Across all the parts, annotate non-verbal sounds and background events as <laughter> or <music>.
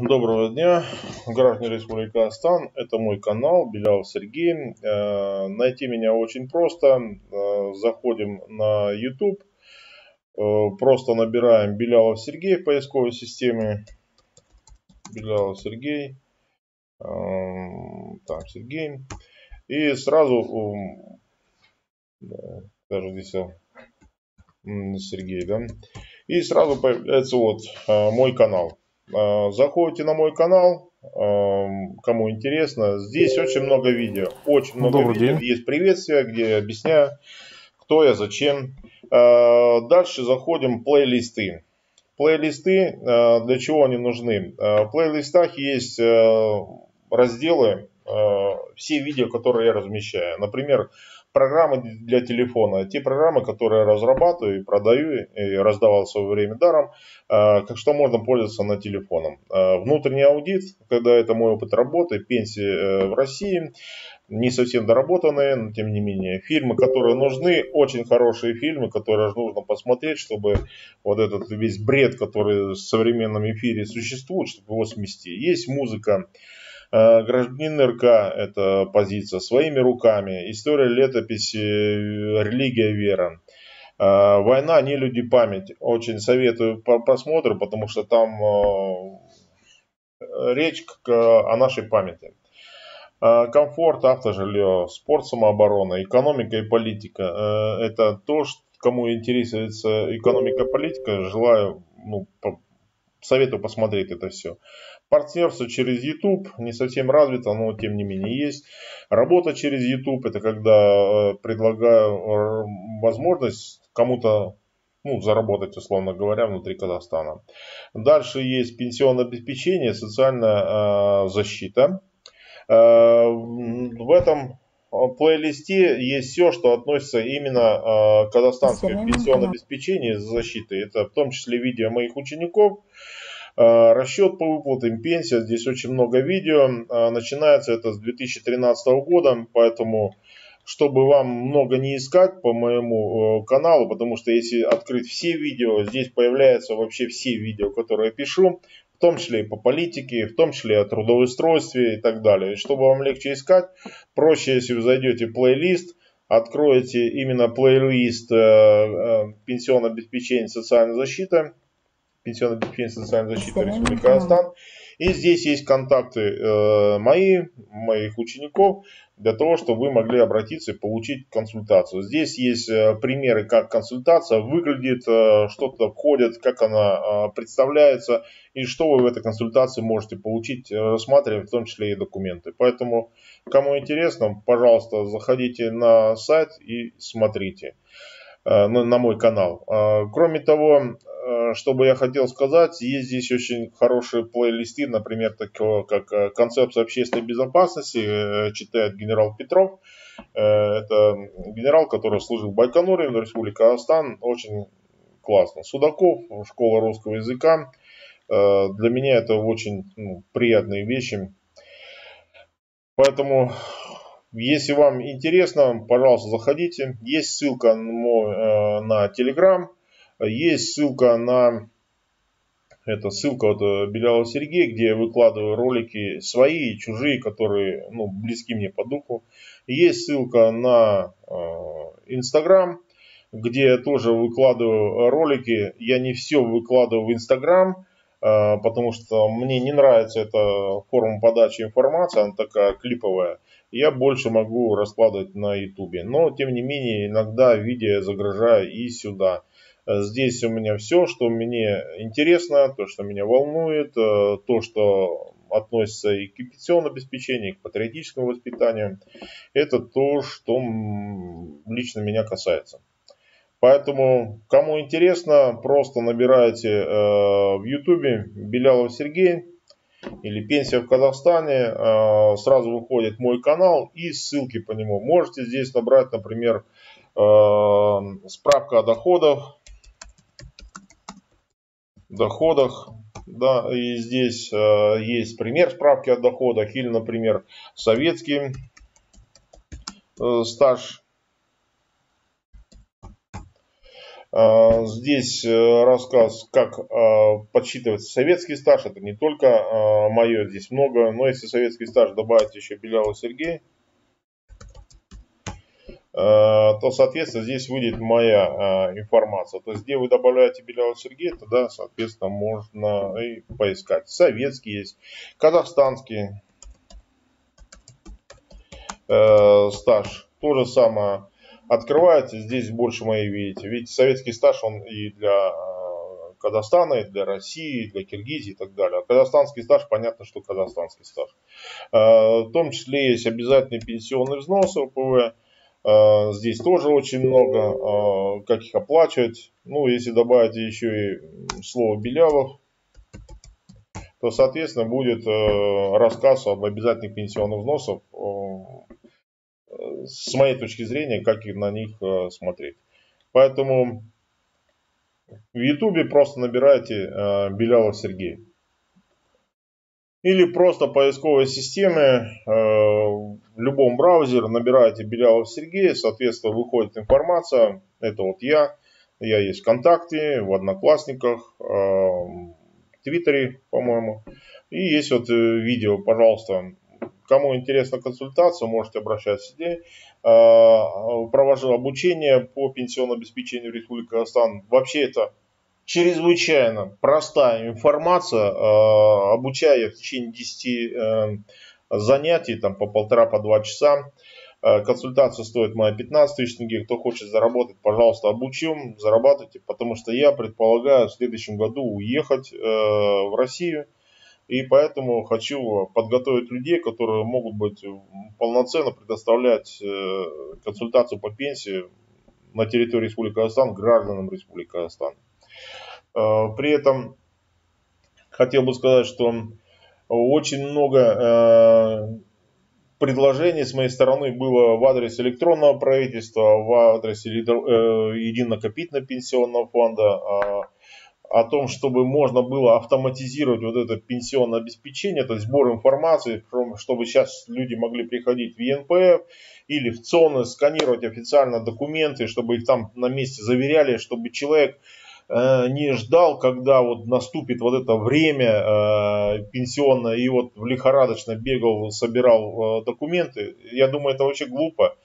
Доброго дня, граждане Республики Казахстан. Это мой канал Белял Сергей. Э, найти меня очень просто. Э, заходим на YouTube. Э, просто набираем Белялов Сергей в поисковой системе. Белялов Сергей. Так, Сергей. И сразу, даже здесь Сергей, да. И сразу появляется вот мой канал. А, заходите на мой канал, а, кому интересно. Здесь очень много видео. Очень много Добрый видео. День. Есть приветствия, где я объясняю, кто я, зачем. А, дальше заходим в плейлисты. Плейлисты, для чего они нужны? В плейлистах есть разделы, все видео, которые я размещаю. Например, программы для телефона, те программы, которые я разрабатываю и продаю, и раздавал в свое время даром, а, как что можно пользоваться на телефоном. А, внутренний аудит, когда это мой опыт работы, пенсии э, в России, не совсем доработанные, но тем не менее. Фильмы, которые нужны, очень хорошие фильмы, которые нужно посмотреть, чтобы вот этот весь бред, который в современном эфире существует, чтобы его смести. Есть музыка, Э, гражданин РК – это позиция своими руками. История летописи, религия, вера. Э, война, не люди, память. Очень советую по просмотру, потому что там э, речь о нашей памяти. Комфорт, автожилье, спорт, самооборона, экономика и политика. Это то, кому интересуется экономика и политика, желаю, ну, советую посмотреть это все. Партнерство через YouTube не совсем развито, но тем не менее есть. Работа через YouTube это когда э, предлагаю э, возможность кому-то ну, заработать, условно говоря, внутри Казахстана. Дальше есть пенсионное обеспечение, социальная э, защита. Э, в этом плейлисте есть все, что относится именно э, к казахстанскому пенсионному обеспечению и защиты. Это в том числе видео моих учеников, расчет по выплатам, пенсия, здесь очень много видео. А, начинается это с 2013 года, поэтому чтобы вам много не искать по моему э, каналу, потому что если открыть все видео, здесь появляются вообще все видео, которые я пишу, в том числе и по политике, в том числе о трудоустройстве и так далее. И чтобы вам легче искать, проще, если вы зайдете в плейлист, откроете именно плейлист э, э, пенсионное обеспечение социальной защиты, пенсионной пенсии социальной защиты Республики Казахстан. И здесь есть контакты э, мои, моих учеников, для того, чтобы вы могли обратиться и получить консультацию. Здесь есть э, примеры, как консультация выглядит, э, что туда входит, как она э, представляется и что вы в этой консультации можете получить, э, рассматривая в том числе и документы. Поэтому, кому интересно, пожалуйста, заходите на сайт и смотрите э, на, мой канал. Э, кроме того, что бы я хотел сказать, есть здесь очень хорошие плейлисты, например, такого как э, «Концепция общественной безопасности», э, читает генерал Петров. Это генерал, который служил в Байконуре, в Республике Казахстан, очень классно. Судаков, школа русского языка. Для меня это очень ну, приятные вещи. Поэтому, если вам интересно, пожалуйста, заходите. Есть ссылка на Telegram есть ссылка на это ссылка от э, Белялова Сергея, где я выкладываю ролики свои и чужие, которые ну, близки мне по духу. Есть ссылка на э, Инстаграм, где я тоже выкладываю ролики. Я не все выкладываю в Инстаграм, э, потому что мне не нравится эта форма подачи информации, она такая клиповая. Я больше могу раскладывать на Ютубе. Но, тем не менее, иногда видео я загружаю и сюда. Э, здесь у меня все, что мне интересно, то, что меня волнует, э, то, что относится и к пенсионному обеспечению, и к патриотическому воспитанию. Это то, что лично меня касается. Поэтому, кому интересно, просто набирайте э, в Ютубе Белялов Сергей или Пенсия в Казахстане. Сразу выходит мой канал и ссылки по нему. Можете здесь набрать, например, справка о доходах доходах. Да, и здесь э, есть пример справки о доходах или, например, советский э, стаж. А, здесь э, рассказ, как а, подсчитывается советский стаж. Это не только а, мое, здесь много. Но если советский стаж добавить еще Белява Сергей, то, соответственно, здесь выйдет моя информация. То есть, где вы добавляете Белява Сергей, тогда, соответственно, можно и поискать. Советский есть, казахстанский э, стаж. То же самое открывается. Здесь больше мои видите. Видите, советский стаж, он и для э, Казахстана, и для России, и для Киргизии и так далее. А казахстанский стаж, понятно, что казахстанский стаж. Э, в том числе есть обязательный пенсионный взнос ОПВ. Э, здесь тоже очень много, как их оплачивать. Ну, если добавить еще и слово Белявов, то, соответственно, будет рассказ об обязательных пенсионных взносах с моей точки зрения, как на них э, смотреть. Поэтому в Ютубе просто набирайте э, Белялов Сергей. Или просто поисковой системе э, в любом браузере набираете Белялов Сергей, соответственно, выходит информация. Это вот я. Я есть ВКонтакте, в Одноклассниках, в Твиттере, по-моему. И есть вот видео, пожалуйста, Кому интересна консультация, можете обращаться здесь. А, провожу обучение по пенсионному обеспечению в Республике Казахстан. Вообще это чрезвычайно простая информация. Обучаю в течение 10 э, занятий, там по полтора, по два часа. А, консультация стоит моя 15 тысяч тенге. Кто хочет заработать, пожалуйста, обучим, зарабатывайте. Потому что я предполагаю в следующем году уехать э, в Россию. И поэтому хочу подготовить людей, которые могут быть полноценно предоставлять э, консультацию по пенсии на территории Республики Казахстан гражданам Республики Казахстан. Э, при этом хотел бы сказать, что очень много э, предложений с моей стороны было в адрес электронного правительства, в адрес едино накопительного пенсионного фонда, а о том, чтобы можно было автоматизировать вот это пенсионное обеспечение, то есть сбор информации, чтобы сейчас люди могли приходить в ЕНПФ или в ЦОНы, сканировать официально документы, чтобы их там на месте заверяли, чтобы человек э, не ждал, когда вот наступит вот это время э, пенсионное и вот лихорадочно бегал, собирал э, документы. Я думаю, это вообще глупо.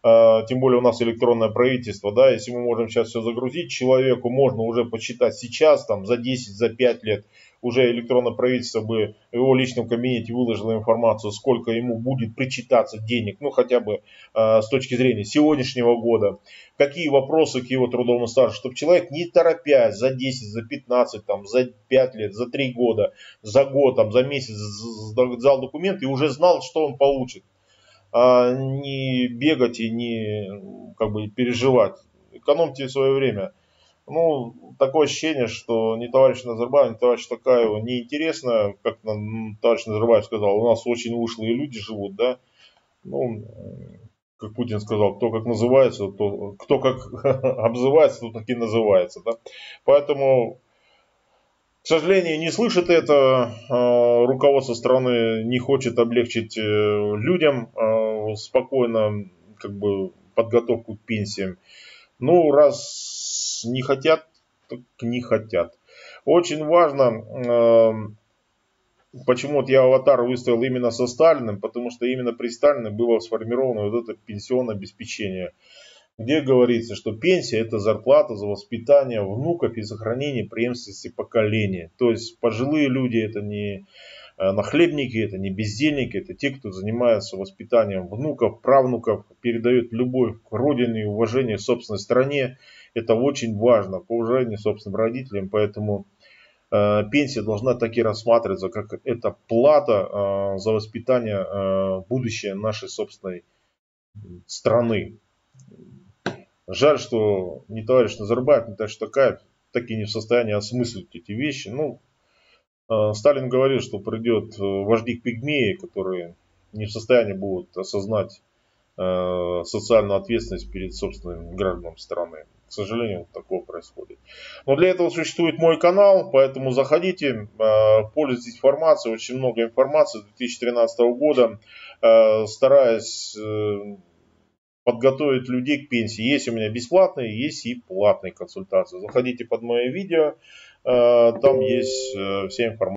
Тем более у нас электронное правительство, да, если мы можем сейчас все загрузить, человеку можно уже посчитать сейчас, там, за 10, за 5 лет, уже электронное правительство бы в его личном кабинете выложило информацию, сколько ему будет причитаться денег, ну хотя бы э, с точки зрения сегодняшнего года, какие вопросы к его трудовому стажу, чтобы человек не торопясь за 10, за 15, там, за 5 лет, за 3 года, за год, там, за месяц сдал документы и уже знал, что он получит а не бегать и не как бы переживать. Экономьте свое время. Ну, такое ощущение, что ни товарищ Назарбаев, ни товарищ Такаева неинтересно, как товарищ Назарбаев сказал, у нас очень ушлые люди живут, да. Ну, как Путин сказал, кто как называется, то, кто как <laughs> обзывается, то так и называется. Да? Поэтому к сожалению, не слышит это. А, руководство страны не хочет облегчить э, людям а, спокойно как бы, подготовку к пенсиям. Ну, раз не хотят, так не хотят. Очень важно, а, почему вот я аватар выставил именно со Сталиным, потому что именно при Сталине было сформировано вот это пенсионное обеспечение где говорится, что пенсия это зарплата за воспитание внуков и сохранение преемственности поколения. То есть пожилые люди это не нахлебники, это не бездельники, это те, кто занимается воспитанием внуков, правнуков, передает любовь к родине и уважение к собственной стране. Это очень важно, по уважению собственным родителям, поэтому э, пенсия должна таки рассматриваться как это плата э, за воспитание э, будущее нашей собственной страны. Жаль, что ни товарищ Назарбаев, ни товарищ Такаев так и не в состоянии осмыслить эти вещи. Ну, э, Сталин говорил, что придет э, вождик пигмеи, которые не в состоянии будут осознать э, социальную ответственность перед собственным гражданам страны. К сожалению, такого происходит. Но для этого существует мой канал, поэтому заходите, пользуйтесь информацией, очень много информации 2013 года. Стараюсь подготовить людей к пенсии. Есть у меня бесплатные, есть и платные консультации. Заходите под мое видео, там есть вся информация.